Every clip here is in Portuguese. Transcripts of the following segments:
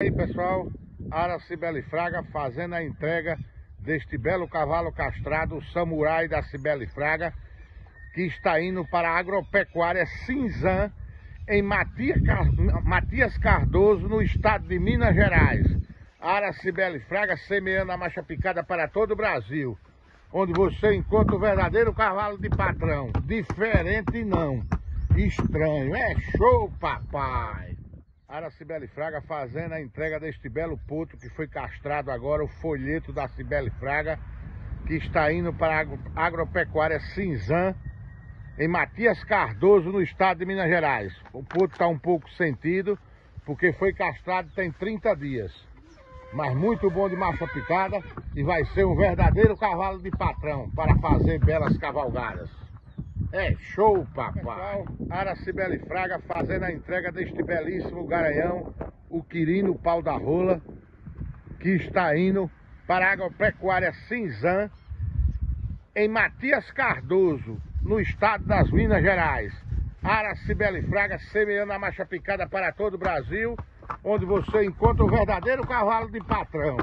E aí pessoal, Aracibele Fraga fazendo a entrega deste belo cavalo castrado, o Samurai da Cibele Fraga, que está indo para a agropecuária Cinzã, em Matias Cardoso, no estado de Minas Gerais. Aracibele Fraga semeando a marcha picada para todo o Brasil, onde você encontra o verdadeiro cavalo de patrão, diferente não, estranho, é show papai! Ara Cibele Fraga fazendo a entrega deste belo puto que foi castrado agora, o folheto da Cibele Fraga, que está indo para a agropecuária Cinzã, em Matias Cardoso, no estado de Minas Gerais. O puto está um pouco sentido, porque foi castrado tem 30 dias. Mas muito bom de marcha picada e vai ser um verdadeiro cavalo de patrão para fazer belas cavalgadas. É show, papai! Aracibele Fraga fazendo a entrega deste belíssimo garanhão, o Quirino Pau da Rola, que está indo para a agropecuária Cinzã, em Matias Cardoso, no estado das Minas Gerais. Aracibele Fraga semeando a marcha picada para todo o Brasil, onde você encontra o verdadeiro cavalo de patrão.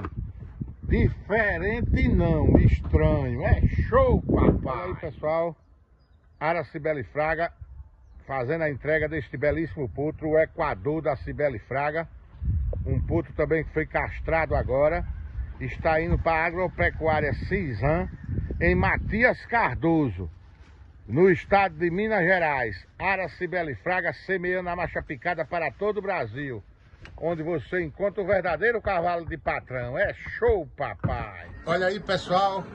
Diferente não, estranho. É show, papai! E aí, pessoal? Ara Cibele Fraga fazendo a entrega deste belíssimo putro, o Equador da Cibele Fraga. Um putro também que foi castrado agora. Está indo para a agropecuária Cisam, em Matias Cardoso, no estado de Minas Gerais. Ara Cibele Fraga semeando a marcha picada para todo o Brasil. Onde você encontra o verdadeiro cavalo de patrão. É show, papai! Olha aí, pessoal.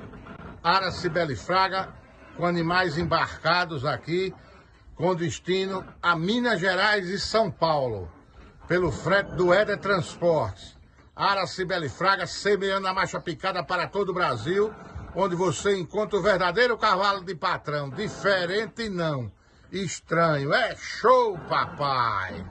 Ara Cibele Fraga com animais embarcados aqui, com destino a Minas Gerais e São Paulo, pelo frete do Éder Transportes. Aracibele Fraga semeando a marcha picada para todo o Brasil, onde você encontra o verdadeiro cavalo de patrão, diferente não, estranho, é show papai!